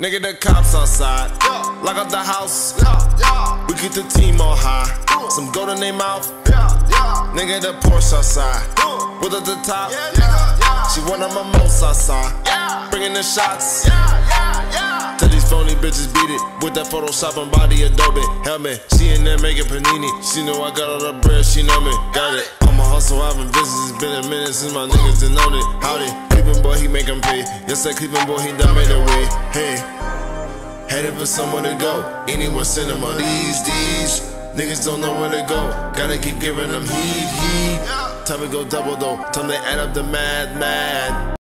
Nigga, the cops outside. Lock up the house. We keep the team on high. Some gold in their mouth. Nigga, the Porsche outside. With at the top. She one of my most outside. Bringing the shots. Tell these phony bitches beat it with that Photoshop and body Adobe helmet. She in there making panini. She know I got all the bread. She know me. Got it. I'm a hustle, having business. It's been a minute since my niggas done known it. Howdy. Him pay. Yes, that Cleveland boy, he done made a way. Hey, headed for somewhere to go. Anywhere cinema. These, these niggas don't know where to go. Gotta keep giving them heat, heat. Time to go double though. Time to add up the mad, mad.